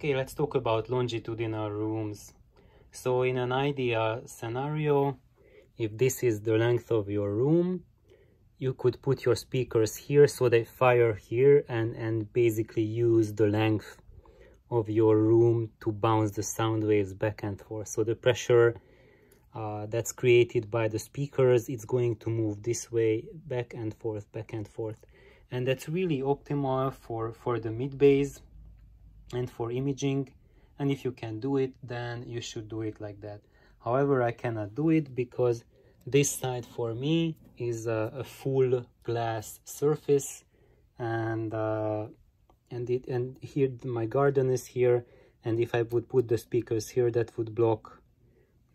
Okay, let's talk about longitudinal rooms. So in an ideal scenario, if this is the length of your room, you could put your speakers here so they fire here and, and basically use the length of your room to bounce the sound waves back and forth. So the pressure uh, that's created by the speakers, it's going to move this way, back and forth, back and forth. And that's really optimal for, for the mid bass and for imaging and if you can do it then you should do it like that. However i cannot do it because this side for me is a, a full glass surface and uh, and it and here my garden is here and if i would put the speakers here that would block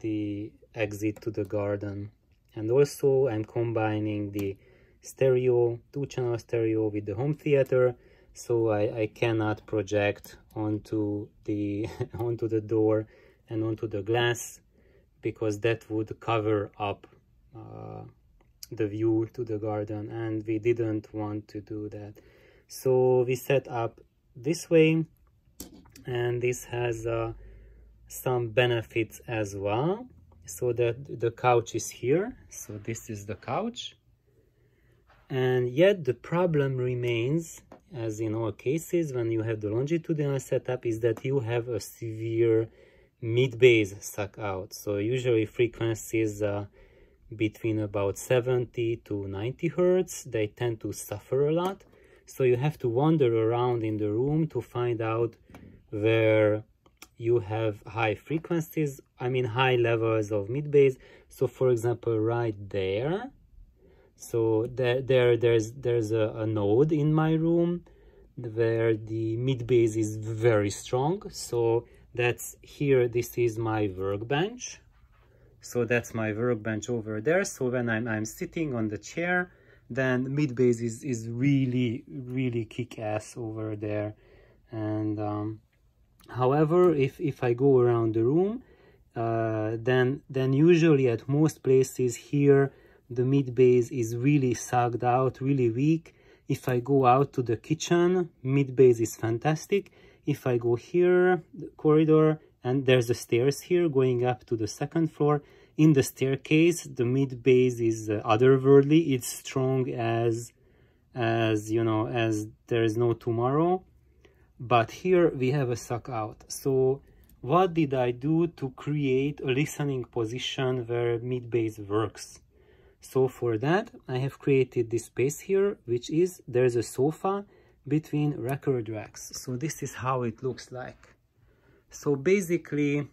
the exit to the garden. And also i'm combining the stereo two channel stereo with the home theater so I, I cannot project onto the onto the door and onto the glass because that would cover up uh, the view to the garden and we didn't want to do that. So we set up this way and this has uh, some benefits as well. So that the couch is here. So this is the couch and yet the problem remains as in all cases when you have the longitudinal setup is that you have a severe mid-bass suck out. So usually frequencies uh, between about 70 to 90 hertz they tend to suffer a lot. So you have to wander around in the room to find out where you have high frequencies i mean high levels of mid-bass so for example right there so there, there there's there's a, a node in my room where the mid bass is very strong. So that's here this is my workbench. So that's my workbench over there. So when i'm, I'm sitting on the chair then mid bass is is really really kick-ass over there. And um, however if if i go around the room uh, then then usually at most places here the mid bass is really sucked out, really weak. If I go out to the kitchen, mid bass is fantastic. If I go here, the corridor, and there's the stairs here going up to the second floor. In the staircase, the mid bass is uh, otherworldly. It's strong as, as you know, as there is no tomorrow. But here we have a suck out. So what did I do to create a listening position where mid bass works? So for that, I have created this space here, which is, there's a sofa between record racks. So this is how it looks like. So basically,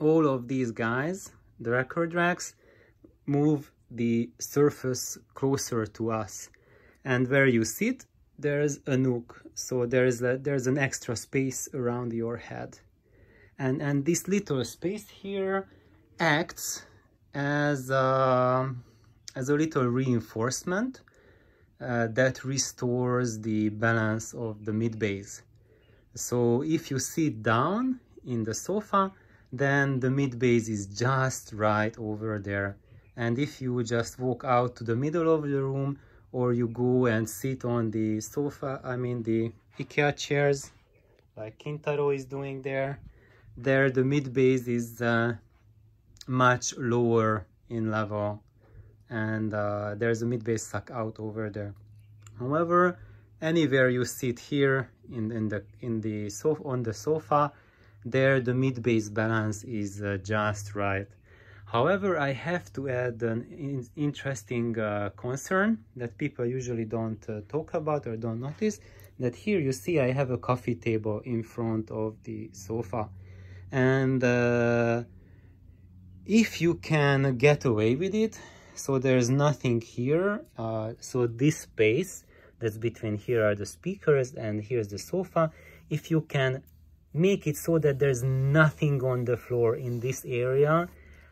all of these guys, the record racks, move the surface closer to us. And where you sit, there's a nook. So there's, a, there's an extra space around your head. And, and this little space here acts as a, as a little reinforcement uh, that restores the balance of the mid bass. So if you sit down in the sofa, then the mid bass is just right over there. And if you just walk out to the middle of the room or you go and sit on the sofa, I mean the IKEA chairs, like Kintaro is doing there, there the mid bass is uh, much lower in level and uh, there's a mid-bass suck out over there. However anywhere you sit here in, in the in the sofa on the sofa there the mid-bass balance is uh, just right. However i have to add an in interesting uh, concern that people usually don't uh, talk about or don't notice that here you see i have a coffee table in front of the sofa. And uh, if you can get away with it so there's nothing here uh, so this space that's between here are the speakers and here's the sofa. If you can make it so that there's nothing on the floor in this area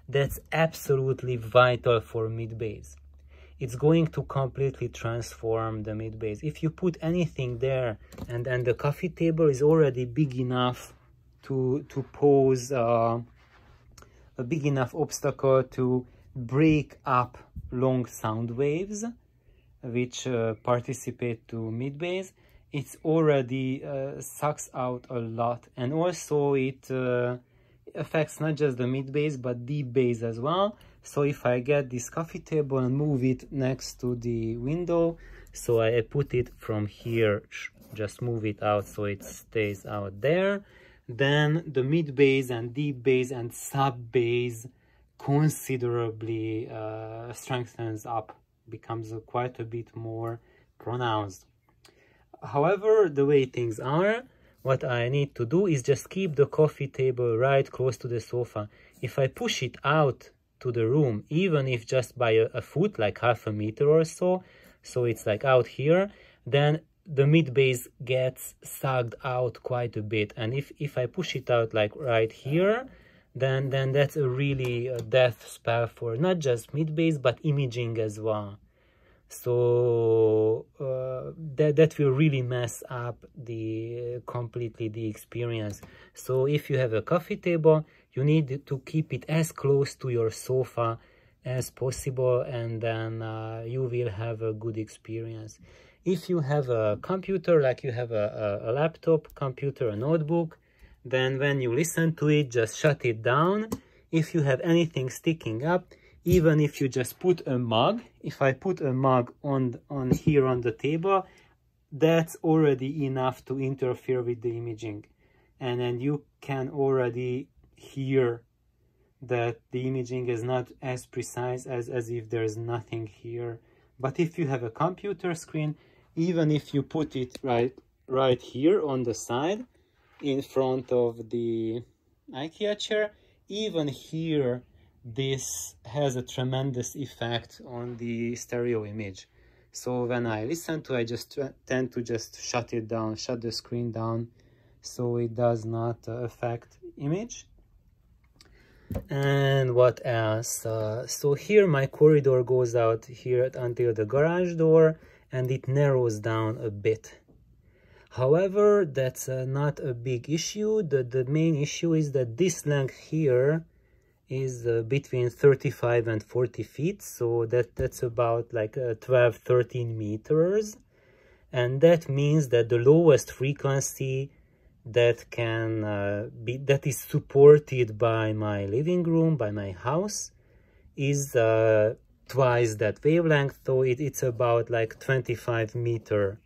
that's absolutely vital for mid bass. It's going to completely transform the mid bass. If you put anything there and and the coffee table is already big enough to to pose uh, a big enough obstacle to break up long sound waves which uh, participate to mid bass. It's already uh, sucks out a lot. And also it uh, affects not just the mid but deep bass as well. So if I get this coffee table and move it next to the window so I put it from here just move it out so it stays out there then the mid bass and deep bass and sub bass considerably uh, strengthens up becomes quite a bit more pronounced. However the way things are what I need to do is just keep the coffee table right close to the sofa. If I push it out to the room even if just by a, a foot like half a meter or so so it's like out here then the mid bass gets sucked out quite a bit. And if if i push it out like right here then then that's a really a death spell for not just mid bass but imaging as well. So uh, that that will really mess up the uh, completely the experience. So if you have a coffee table you need to keep it as close to your sofa as possible and then uh, you will have a good experience if you have a computer like you have a, a, a laptop computer a notebook then when you listen to it just shut it down if you have anything sticking up even if you just put a mug if i put a mug on on here on the table that's already enough to interfere with the imaging and then you can already hear that the imaging is not as precise as, as if there's nothing here. But if you have a computer screen, even if you put it right, right here on the side, in front of the IKEA chair, even here, this has a tremendous effect on the stereo image. So when I listen to I just tend to just shut it down, shut the screen down, so it does not uh, affect image and what else uh, so here my corridor goes out here until the garage door and it narrows down a bit. However that's uh, not a big issue. The, the main issue is that this length here is uh, between 35 and 40 feet so that that's about like uh, 12 13 meters. And that means that the lowest frequency that can uh, be that is supported by my living room by my house is uh, twice that wavelength so it, it's about like 25 meter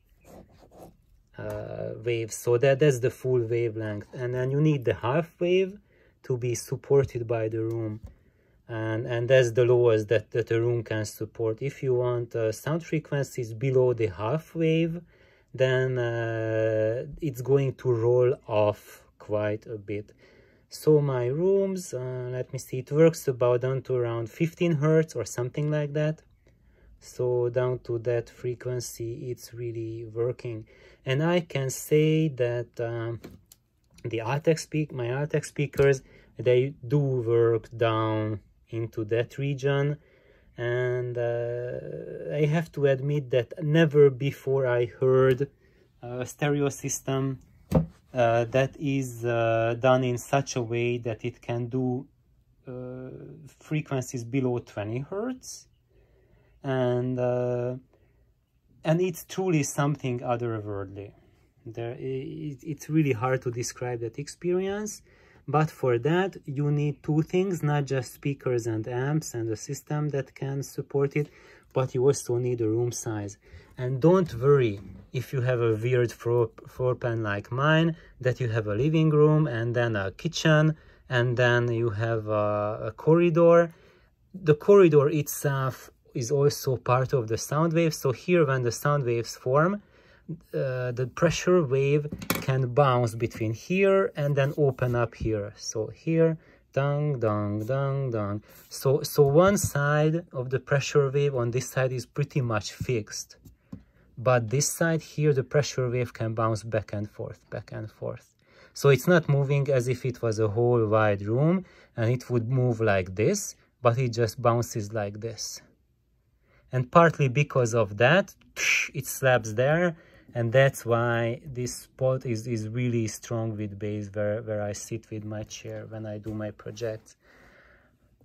uh, wave. So that that's the full wavelength. And then you need the half wave to be supported by the room. And and that's the lowest that, that the room can support. If you want uh, sound frequencies below the half wave then uh, it's going to roll off quite a bit. So my rooms, uh, let me see, it works about down to around 15 hertz or something like that. So down to that frequency, it's really working. And I can say that um, the Altec speak, my Altec speakers, they do work down into that region and uh, I have to admit that never before I heard a stereo system uh, that is uh, done in such a way that it can do uh, frequencies below 20 hertz. And uh, and it's truly something otherworldly. There it's really hard to describe that experience. But for that, you need two things, not just speakers and amps and a system that can support it, but you also need a room size. And don't worry if you have a weird floor, floor plan like mine, that you have a living room and then a kitchen and then you have a, a corridor. The corridor itself is also part of the sound wave. So here when the sound waves form, uh, the pressure wave can bounce between here and then open up here. So here, dong, dong, dong, dong. So, so one side of the pressure wave on this side is pretty much fixed. But this side here, the pressure wave can bounce back and forth, back and forth. So it's not moving as if it was a whole wide room and it would move like this, but it just bounces like this. And partly because of that, it slaps there and that's why this spot is, is really strong with bass where, where I sit with my chair when I do my projects.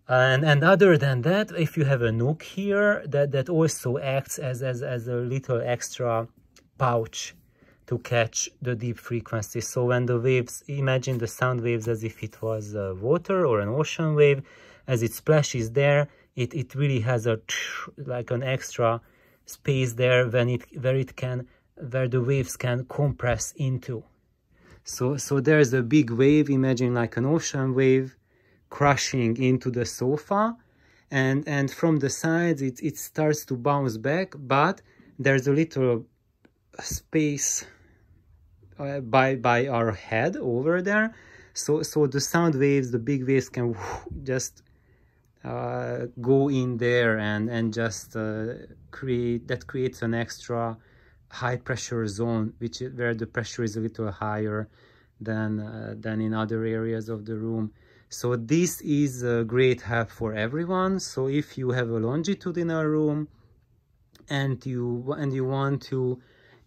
And, and other than that, if you have a nook here, that, that also acts as, as, as a little extra pouch to catch the deep frequencies. So when the waves, imagine the sound waves as if it was water or an ocean wave, as it splashes there, it, it really has a like an extra space there when it where it can where the waves can compress into. So so there's a big wave, imagine like an ocean wave crashing into the sofa and and from the sides it, it starts to bounce back but there's a little space uh, by by our head over there so so the sound waves the big waves can just uh, go in there and and just uh, create that creates an extra high pressure zone which is where the pressure is a little higher than uh, than in other areas of the room. So this is a great help for everyone. So if you have a longitudinal room and you and you want to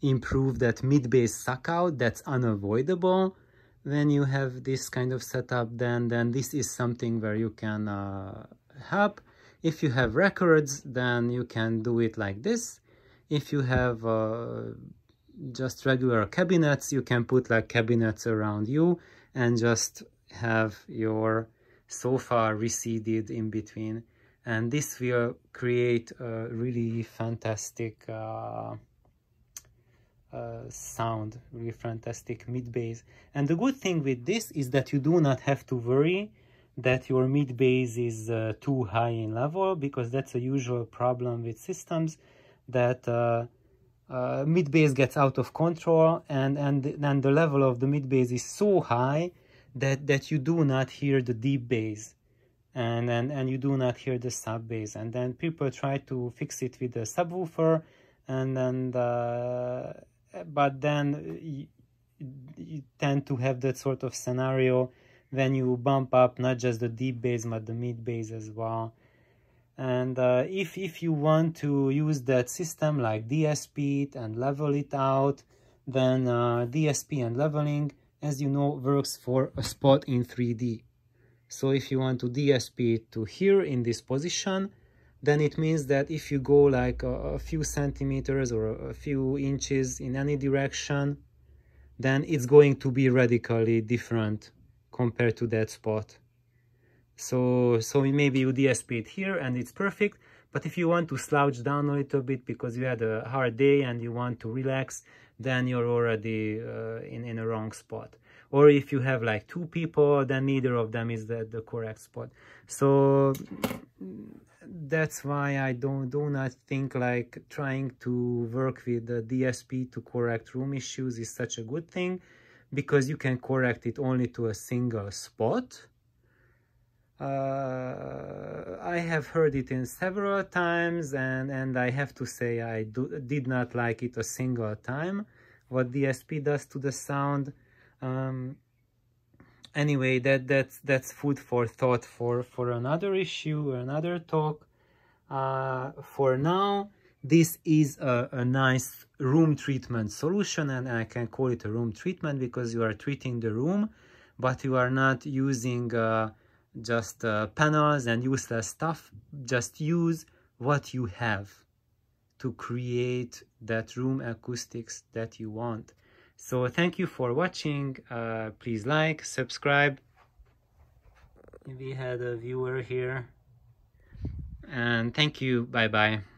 improve that mid-bass suck out that's unavoidable when you have this kind of setup then then this is something where you can uh, help if you have records then you can do it like this if you have uh, just regular cabinets you can put like cabinets around you and just have your sofa receded in between and this will create a really fantastic uh, uh, sound, really fantastic mid bass. And the good thing with this is that you do not have to worry that your mid bass is uh, too high in level because that's a usual problem with systems that uh, uh, mid bass gets out of control and and then the level of the mid bass is so high that that you do not hear the deep bass and and, and you do not hear the sub bass and then people try to fix it with a subwoofer and then uh, but then you, you tend to have that sort of scenario when you bump up not just the deep bass but the mid bass as well and uh, if if you want to use that system like DSP and level it out then uh, DSP and leveling as you know works for a spot in 3D so if you want to DSP to here in this position then it means that if you go like a, a few centimeters or a few inches in any direction, then it's going to be radically different compared to that spot. So, so maybe you DSP it here and it's perfect, but if you want to slouch down a little bit because you had a hard day and you want to relax, then you're already uh, in, in a wrong spot. Or if you have like two people, then neither of them is the, the correct spot. So that's why I don't do not think like trying to work with the DSP to correct room issues is such a good thing because you can correct it only to a single spot. Uh, I have heard it in several times and, and I have to say I do, did not like it a single time what DSP does to the sound. Um, anyway that that's that's food for thought for for another issue another talk uh, for now this is a, a, nice room treatment solution and I can call it a room treatment because you are treating the room but you are not using uh, just uh, panels and useless stuff just use what you have to create that room acoustics that you want so thank you for watching. Uh, please like, subscribe. We had a viewer here. And thank you. Bye-bye.